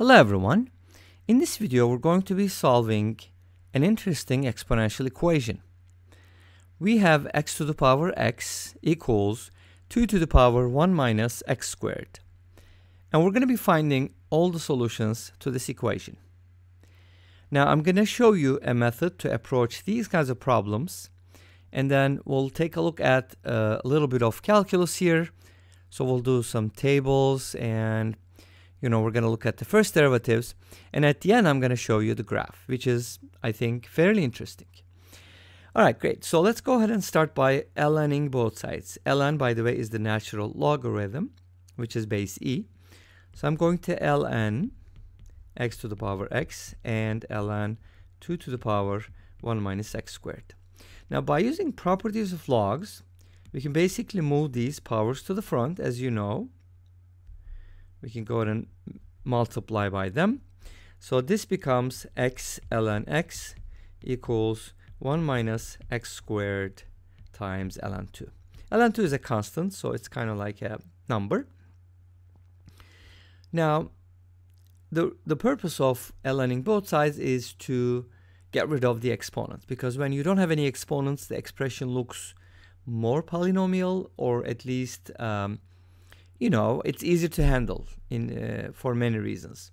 Hello everyone. In this video we're going to be solving an interesting exponential equation. We have x to the power x equals 2 to the power 1 minus x squared. And we're going to be finding all the solutions to this equation. Now I'm going to show you a method to approach these kinds of problems and then we'll take a look at uh, a little bit of calculus here. So we'll do some tables and you know, we're going to look at the first derivatives. And at the end, I'm going to show you the graph, which is, I think, fairly interesting. All right, great. So let's go ahead and start by lning both sides. ln, by the way, is the natural logarithm, which is base e. So I'm going to ln x to the power x and ln 2 to the power 1 minus x squared. Now, by using properties of logs, we can basically move these powers to the front, as you know, we can go ahead and multiply by them. So this becomes x ln x equals 1 minus x squared times ln 2. ln 2 is a constant, so it's kind of like a number. Now, the, the purpose of lning both sides is to get rid of the exponents because when you don't have any exponents, the expression looks more polynomial or at least um, you know, it's easier to handle in uh, for many reasons.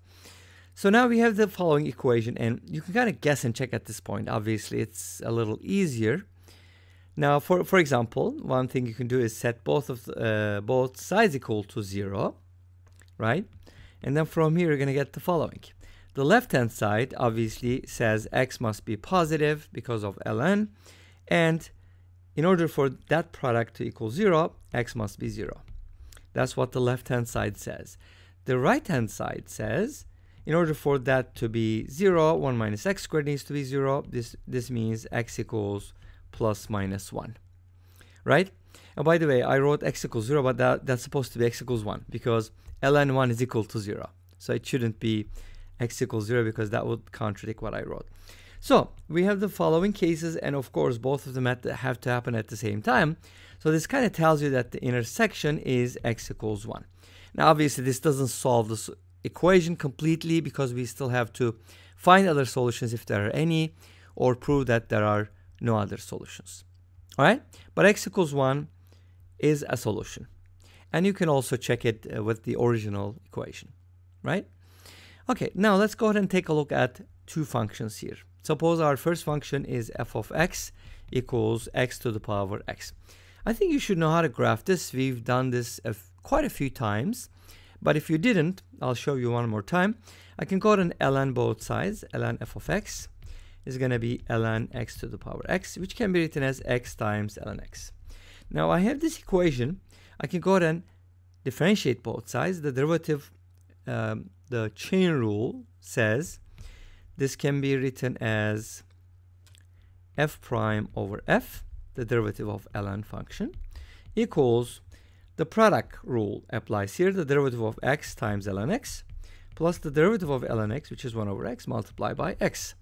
So now we have the following equation, and you can kind of guess and check at this point. Obviously, it's a little easier. Now, for for example, one thing you can do is set both of uh, both sides equal to zero, right? And then from here, you're going to get the following. The left-hand side obviously says x must be positive because of ln, and in order for that product to equal zero, x must be zero. That's what the left-hand side says. The right-hand side says, in order for that to be 0, 1 minus x squared needs to be 0. This, this means x equals plus minus 1. Right? And by the way, I wrote x equals 0, but that, that's supposed to be x equals 1 because ln 1 is equal to 0. So it shouldn't be x equals 0 because that would contradict what I wrote. So we have the following cases, and of course, both of them have to happen at the same time. So this kind of tells you that the intersection is x equals 1. Now, obviously, this doesn't solve this equation completely because we still have to find other solutions if there are any, or prove that there are no other solutions. All right? But x equals 1 is a solution. And you can also check it uh, with the original equation, right? Okay, now let's go ahead and take a look at two functions here. Suppose our first function is f of x equals x to the power x. I think you should know how to graph this. We've done this quite a few times. But if you didn't, I'll show you one more time. I can go and ln both sides. ln f of x is going to be ln x to the power x, which can be written as x times ln x. Now I have this equation. I can go ahead and differentiate both sides. The derivative, um, the chain rule says this can be written as f prime over f, the derivative of ln function, equals the product rule applies here, the derivative of x times ln x, plus the derivative of ln x, which is 1 over x, multiplied by x.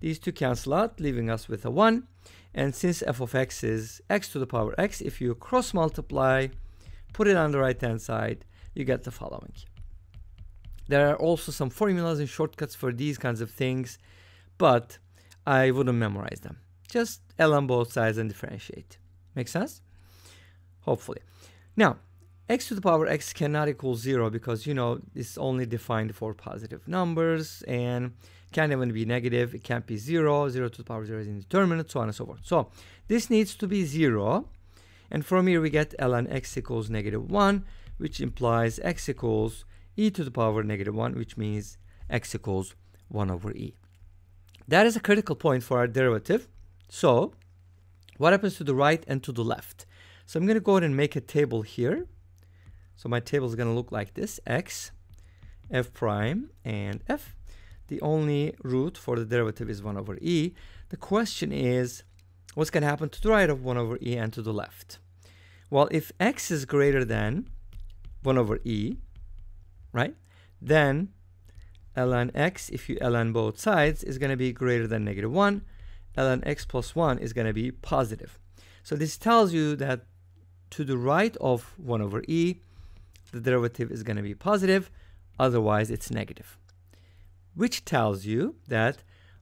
These two cancel out, leaving us with a 1. And since f of x is x to the power x, if you cross multiply, put it on the right hand side, you get the following. There are also some formulas and shortcuts for these kinds of things, but I wouldn't memorize them. Just ln both sides and differentiate. Make sense? Hopefully. Now, x to the power x cannot equal 0 because, you know, it's only defined for positive numbers and can't even be negative. It can't be 0. 0 to the power 0 is indeterminate, so on and so forth. So this needs to be 0. And from here we get ln x equals negative 1, which implies x equals e to the power negative 1, which means x equals 1 over e. That is a critical point for our derivative. So what happens to the right and to the left? So I'm going to go ahead and make a table here. So my table is going to look like this, x, f prime, and f. The only root for the derivative is 1 over e. The question is, what's going to happen to the right of 1 over e and to the left? Well, if x is greater than 1 over e, right? Then ln x, if you ln both sides, is going to be greater than negative 1. ln x plus 1 is going to be positive. So this tells you that to the right of 1 over e, the derivative is going to be positive, otherwise it's negative. which tells you that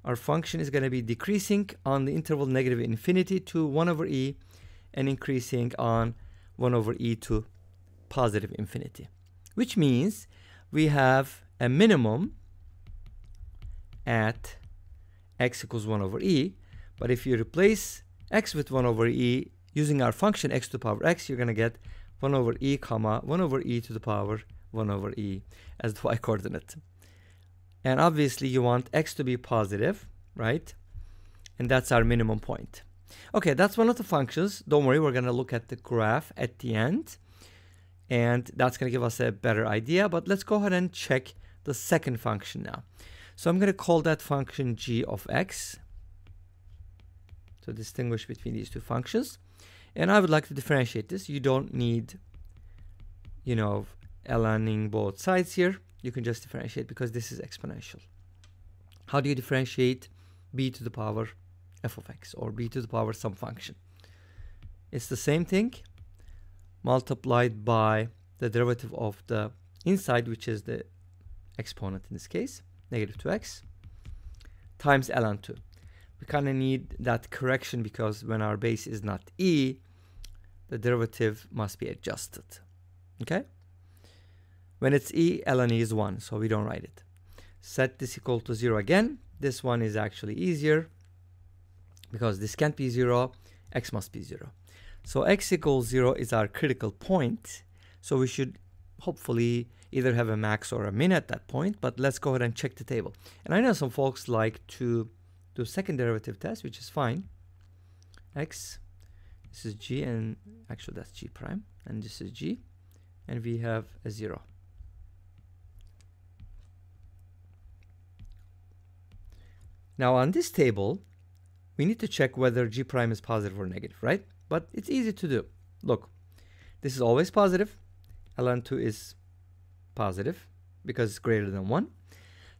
our function is going to be decreasing on the interval negative infinity to 1 over e and increasing on 1 over e to positive infinity, which means we have a minimum at x equals 1 over e, but if you replace x with 1 over e using our function x to the power x, you're going to get 1 over e comma 1 over e to the power 1 over e as the y coordinate. And obviously you want x to be positive, right? And that's our minimum point. Okay, that's one of the functions. Don't worry, we're going to look at the graph at the end. And that's going to give us a better idea. But let's go ahead and check the second function now. So I'm going to call that function g of x to distinguish between these two functions. And I would like to differentiate this. You don't need, you know, lning both sides here. You can just differentiate because this is exponential. How do you differentiate b to the power f of x or b to the power some function? It's the same thing multiplied by the derivative of the inside, which is the exponent in this case, negative 2x, times ln 2. We kind of need that correction because when our base is not e, the derivative must be adjusted. Okay? When it's e, ln e is 1, so we don't write it. Set this equal to 0 again. This one is actually easier because this can't be 0, x must be 0. So x equals 0 is our critical point. So we should hopefully either have a max or a min at that point, but let's go ahead and check the table. And I know some folks like to do second derivative test, which is fine. x, this is g, and actually that's g prime, and this is g, and we have a 0. Now on this table, we need to check whether g prime is positive or negative, right? But it's easy to do. Look, this is always positive. ln2 is positive because it's greater than 1.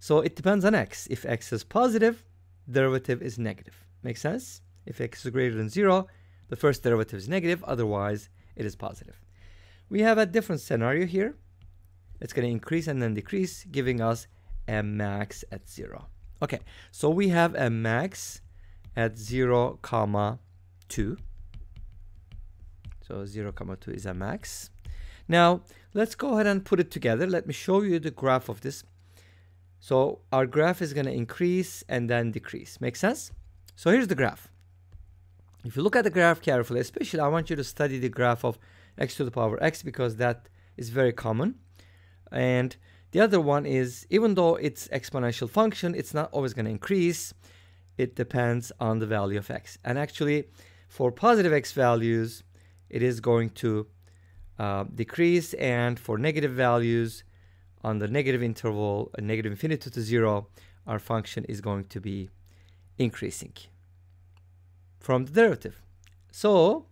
So it depends on x. If x is positive, derivative is negative. Make sense? If x is greater than 0, the first derivative is negative, otherwise it is positive. We have a different scenario here. It's going to increase and then decrease, giving us a max at 0. Okay, so we have a max at 0 comma 2 so 0 comma 2 is a max. Now let's go ahead and put it together. Let me show you the graph of this. So our graph is going to increase and then decrease. Make sense? So here's the graph. If you look at the graph carefully, especially I want you to study the graph of x to the power x because that is very common. And the other one is even though it's exponential function, it's not always going to increase. It depends on the value of x. And actually for positive x values, it is going to uh, decrease and for negative values on the negative interval, negative infinity to zero, our function is going to be increasing from the derivative. So,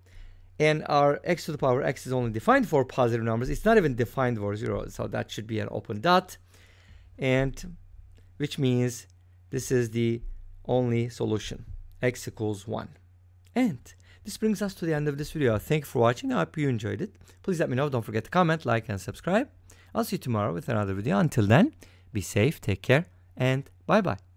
and our x to the power x is only defined for positive numbers. It's not even defined for zero. So that should be an open dot. And which means this is the only solution. x equals 1. And this brings us to the end of this video. Thank you for watching. I hope you enjoyed it. Please let me know. Don't forget to comment, like, and subscribe. I'll see you tomorrow with another video. Until then, be safe, take care, and bye-bye.